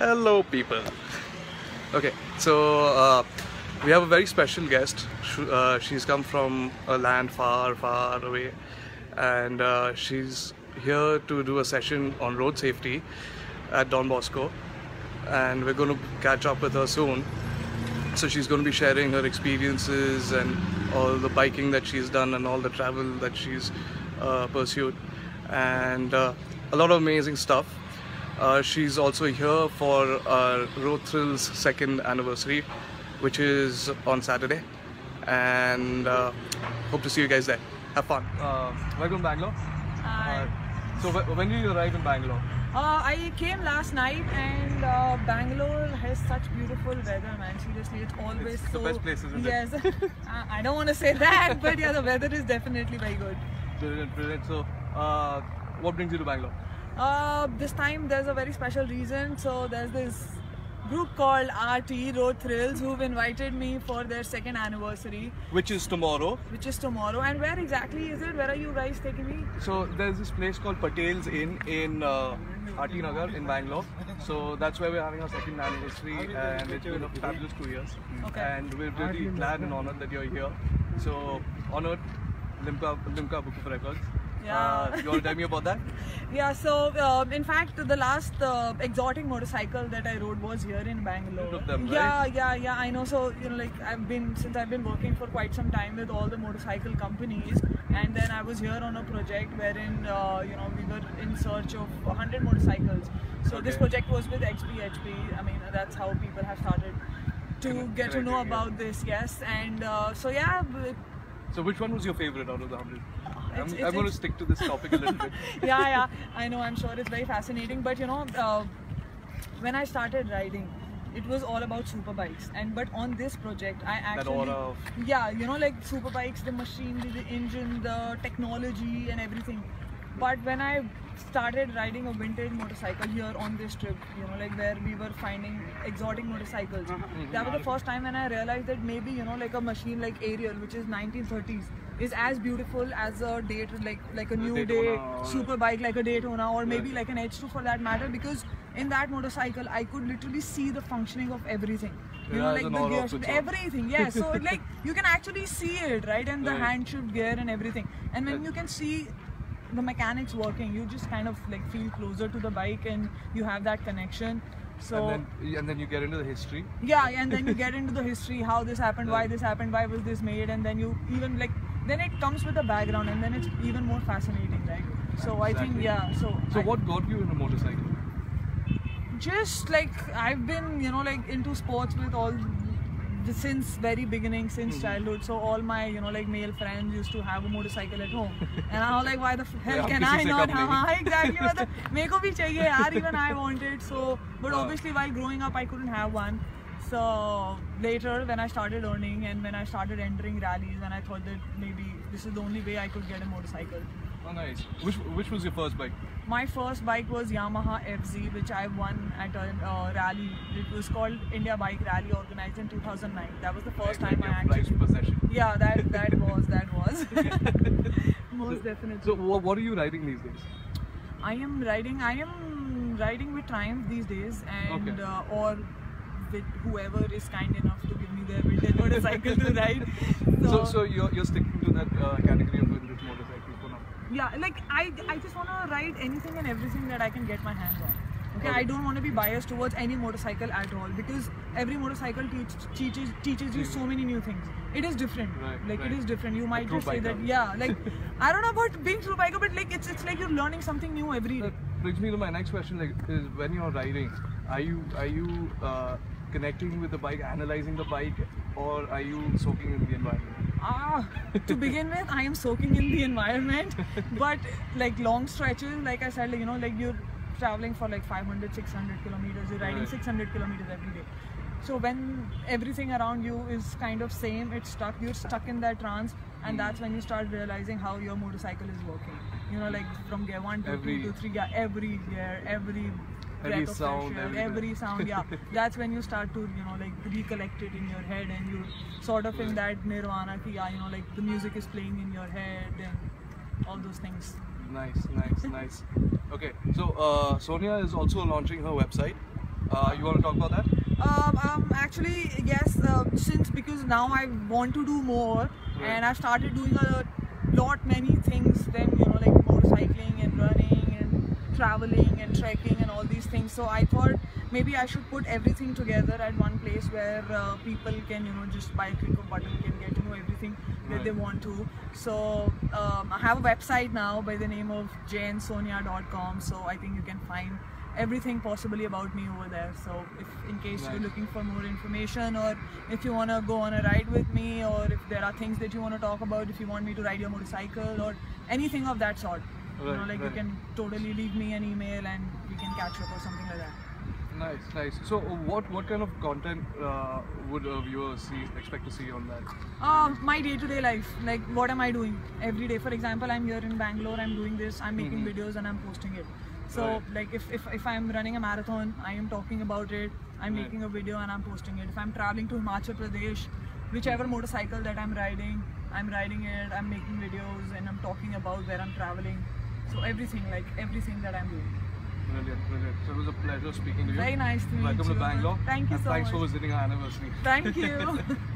Hello, people. Okay, so uh, we have a very special guest. Sh- Uh, she's come from a land far, far away, and uh, she's here to do a session on road safety at Don Bosco. And we're going to catch up with her soon. So she's going to be sharing her experiences and all the biking that she's done and all the travel that she's uh, pursued, and uh, a lot of amazing stuff. Uh, she's also here for our Road Thrills second anniversary, which is on Saturday, and uh, hope to see you guys there. Have fun. Uh, welcome to Bangalore. Hi. so wh- when did you arrive in Bangalore? Uh, I came last night and uh, Bangalore has such beautiful weather, man. Seriously, it's always It's the so. best place, isn't it? yes. I I don't want to say that, but yeah, the weather is definitely very good. Brilliant, brilliant. So, uh, what brings you to Bangalore? Uh, this time there's a very special reason. So there's this group called RT Road Thrills who've invited me for their second anniversary, Which is tomorrow. which is tomorrow. And where exactly is it? Where are you guys taking me? So there's this place called Patel's Inn in uh, RT Nagar in Bangalore. So that's where we're having our second anniversary, and it's been a fabulous two years. Okay. And we're really glad and honored that you're here. So honored, Limca, Limca Book of Records. Yeah. Uh, you want to tell me about that? Yeah, so um, in fact, the last uh, exotic motorcycle that I rode was here in Bangalore. Them, Yeah, right? yeah, yeah. I know. So you know, like I've been since I've been working for quite some time with all the motorcycle companies, and then I was here on a project wherein uh, you know we were in search of 100 motorcycles. So this project was with XBHP. I mean, that's how people have started to get to know yeah. about this. Yes, and uh, so yeah. So which one was your favorite out of the hundred? I'm, It's- I'm going to stick to this topic a little bit. yeah, yeah. I know. I'm sure it's very fascinating. But you know, uh, when I started riding, it was all about super bikes. And but on this project, I actually of yeah, you know, like super bikes, the machinery, the engine, the technology, and everything. But when I started riding a vintage motorcycle here on this trip, you know, like where we were finding exotic motorcycles, that was the first time when I realized that maybe, you know, like a machine like Ariel, which is 1930s, is as beautiful as a date like like a new day Daytona or- super bike like a Daytona or maybe like an H2 for that matter because in that motorcycle I could literally see the functioning of everything. You Yeah, know, like the gear shift, everything. Yeah, so it, like you can actually see it, right? And the Right. hand shift gear and everything. And when Right. you can see the mechanics working, you just kind of like feel closer to the bike and you have that connection. So and then and then you get into the history. yeah, and then you get into the history, how this happened, why this happened, why was this made, and then you even like then it comes with a background, and then it's even more fascinating, right? So I think Exactly. yeah. So So I- what got you into motorcycle? just like I've been, you know, like into sports with all since very beginning, since Mhm. childhood. So all my, you know, like male friends used to have a motorcycle at home, and I was like, why the f- hell Yeah, can किसी I से not come have? नहीं। हाँ, exactly. मतलब मेरे को भी चाहिए यार. Even I wanted. So, but हाँ. obviously while growing up, I couldn't have one. so later, when I started earning and when I started entering rallies, and I thought that maybe this is the only way I could get a motorcycle. Oh, nice. Which which was your first bike? My first bike was Yamaha FZ, which I won at a uh, rally. It was called India Bike Rally, organized in 2009. That was the first time I actually. possession. Yeah, that that was that was most definitely. So what, what are you riding these days? I am riding. I am riding with Triumph these days, and Okay. uh, or with whoever is kind enough to give me their vintage motorcycle to ride. So so you're you're sticking to that uh, category of vintage motorcycles for now. Yeah, like I, I just want to ride anything and everything that I can get my hands on. Okay, Okay. I don't want to be biased towards any motorcycle at all because every motorcycle teach, teaches teaches you so many new things. It is different. Right, like right. it is different. You might just say that yeah, like I don't know about being true biker, but like it's it's like you're learning something new every day. That brings me to my next question. Like, is when you're riding, are you are you uh, connecting with the bike, analyzing the bike, or are you soaking in the environment? Ah, to begin with, I am soaking in the environment, but like long stretches, like I said, like, you know, like you're traveling for like 500, 600 kilometers, you're riding Right. 600 kilometers every day. So when everything around you is kind of same, it's stuck, you're stuck in that trance, and Hmm. that's when you start realizing how your motorcycle is working. You know, like from gear one to Every- two to three, yeah, every gear, every Every sound, air, every sound, yeah. That's when you start to, you know, like recollect it in your head, and you sort of in that nirvana, ki, yeah, you know, like the music is playing in your head and all those things. Nice, nice, nice. Okay, so uh, Sonia is also launching her website. Uh, you want to talk about that? Um, um, actually, yes, uh, since because now I want to do more Right. and I've started doing a lot many things Then you know like motorcycling and running and traveling and trekking all these things. So I thought maybe I should put everything together at one place where uh, people can you know just by a click of button can get to know everything that they want to. So um, I have a website now by the name of jainsonia.com. So I think you can find everything possibly about me over there. So if in case you're looking for more information or if you want to go on a ride with me or if there are things that you want to talk about, if you want me to ride your motorcycle or anything of that sort. you know, like right. you can totally leave me an email and can catch up or something like that. Nice, nice. So, uh, what what kind of content uh, would a viewer see expect to see on that? Um, my day-to-day life, like what am I doing every day? For example, I'm here in Bangalore. I'm doing this. I'm making Mhm. videos and I'm posting it. So Right. like if, if if I'm running a marathon, I am talking about it. I'm Right. making a video and I'm posting it. If I'm traveling to Himachal Pradesh, whichever motorcycle that I'm riding, I'm riding it. I'm making videos and I'm talking about where I'm traveling. So everything, like everything that I'm doing. Brilliant, brilliant. So it was a pleasure speaking to you. Very nice to meet Welcome you. Welcome to Bangalore. Thank you and so thanks for visiting our anniversary. Thank you.